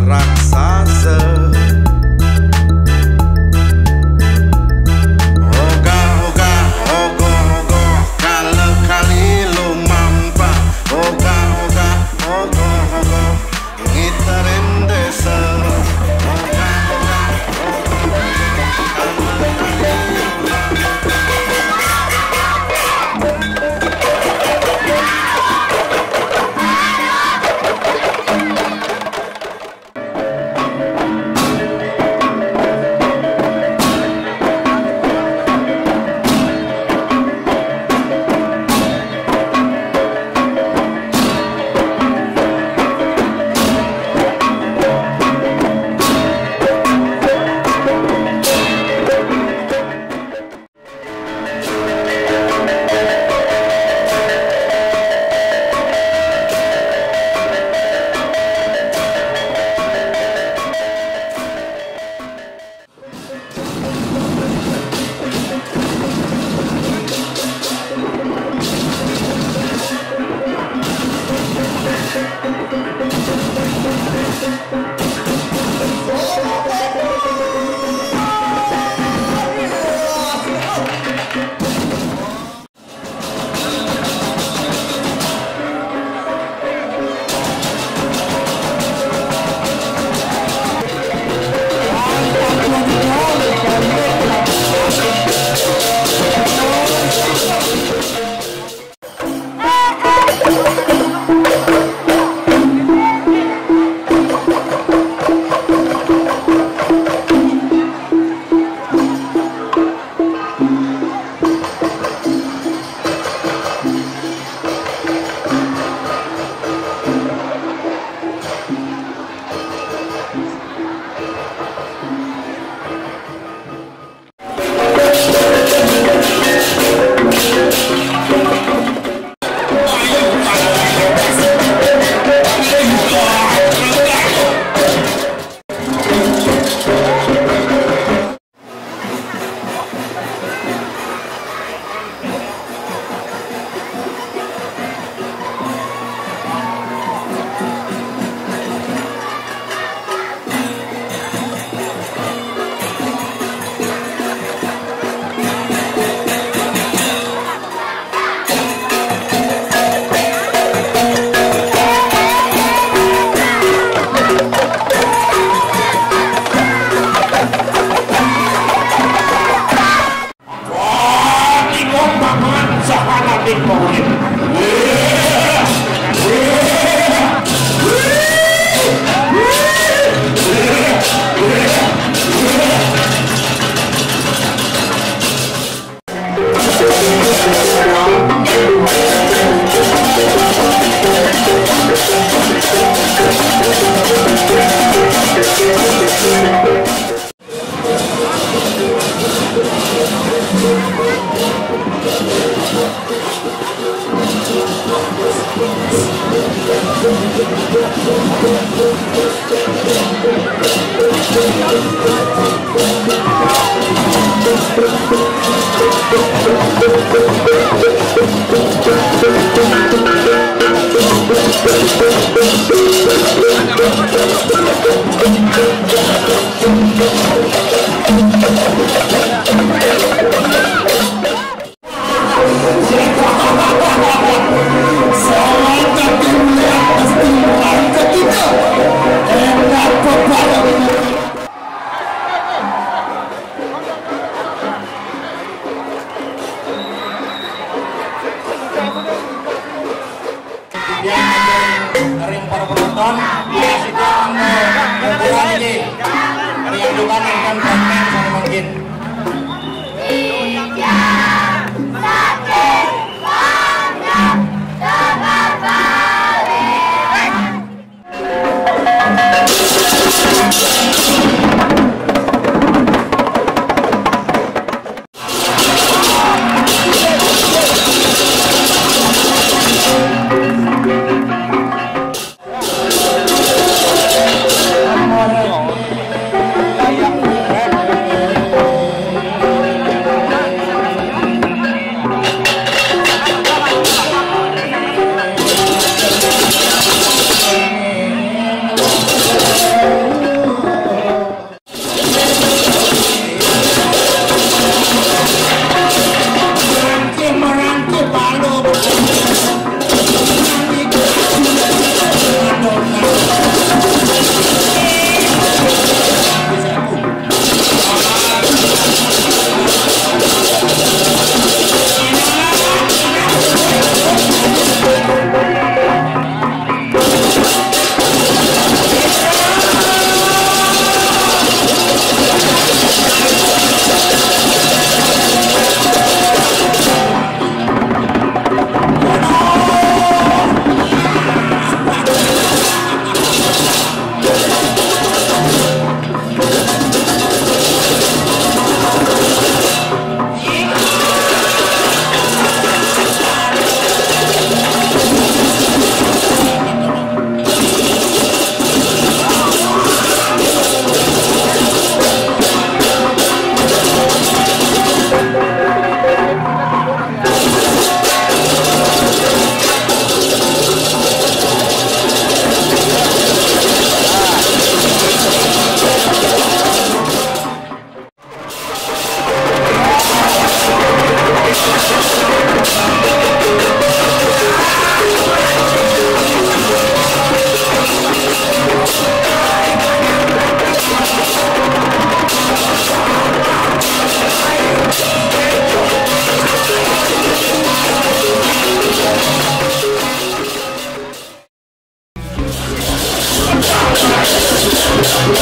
arrasada. Ring namun kita menunjukkan mungkin Sorry.